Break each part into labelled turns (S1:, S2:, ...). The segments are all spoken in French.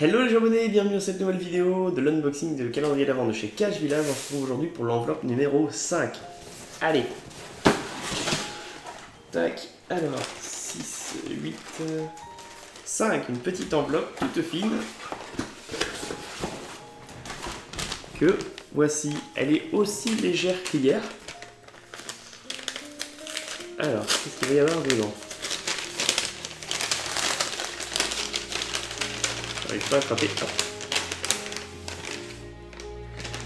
S1: et bienvenue dans cette nouvelle vidéo de l'unboxing de calendrier d'avant de chez Cash Village. On se retrouve aujourd'hui pour l'enveloppe numéro 5. Allez Tac, alors 6, 8, 5, une petite enveloppe toute fine que voici, elle est aussi légère qu'hier. Alors, qu'est-ce qu'il va y avoir dedans? J'arrive pas à attraper.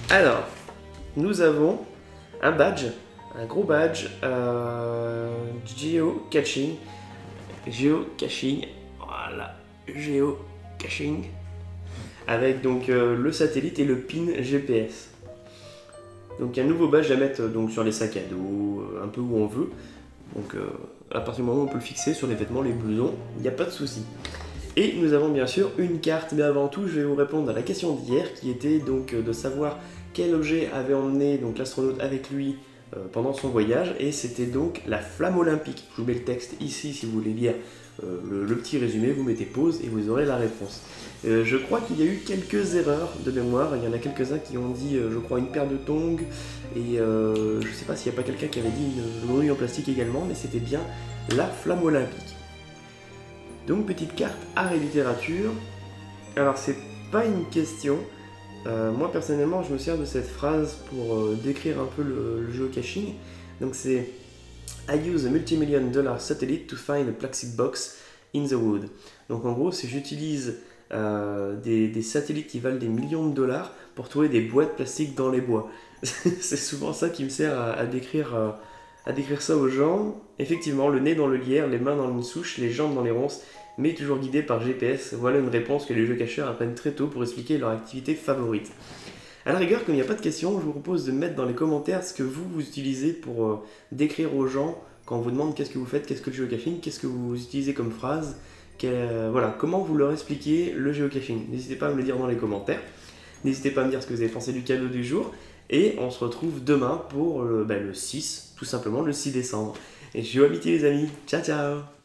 S1: Alors, nous avons un badge, un gros badge euh, Geocaching. Geocaching, voilà, Geocaching. Avec donc euh, le satellite et le pin GPS. Donc un nouveau badge à mettre donc, sur les sacs à dos, euh, un peu où on veut. Donc euh, à partir du moment où on peut le fixer sur les vêtements, les blousons, il n'y a pas de souci. Et nous avons bien sûr une carte, mais avant tout je vais vous répondre à la question d'hier qui était donc de savoir quel objet avait emmené l'astronaute avec lui euh, pendant son voyage et c'était donc la flamme olympique. Je vous mets le texte ici si vous voulez lire euh, le, petit résumé, vous mettez pause et vous aurez la réponse. Euh, je crois qu'il y a eu quelques erreurs de mémoire, il y en a quelques-uns qui ont dit je crois une paire de tongs et je sais pas s'il n'y a pas quelqu'un qui avait dit une grenouille en plastique également mais c'était bien la flamme olympique. Donc petite carte art et littérature. Alors c'est pas une question. Euh, moi personnellement je me sers de cette phrase pour euh, décrire un peu le, le. Donc c'est I use a multi-million dollar satellite to find a plastic box in the wood. Donc en gros c'est j'utilise euh, des, satellites qui valent des millions de dollars pour trouver des boîtes plastiques dans les bois. c'est souvent ça qui me sert à, décrire, à décrire ça aux gens. Effectivement, le nez dans le lierre, les mains dans une souche, les jambes dans les ronces, mais toujours guidé par GPS. Voilà une réponse que les jeux cacheurs apprennent très tôt pour expliquer leur activité favorite. A la rigueur, comme il n'y a pas de questions, je vous propose de mettre dans les commentaires ce que vous, vous utilisez pour euh, décrire aux gens quand on vous demande qu'est-ce que vous faites, qu'est-ce que le geocaching, qu'est-ce que vous utilisez comme phrase, euh, voilà, comment vous leur expliquez le geocaching. N'hésitez pas à me le dire dans les commentaires. N'hésitez pas à me dire ce que vous avez pensé du cadeau du jour. Et on se retrouve demain pour le, ben, le 6, tout simplement le 6 décembre. Et je vous amitié les amis. Ciao ciao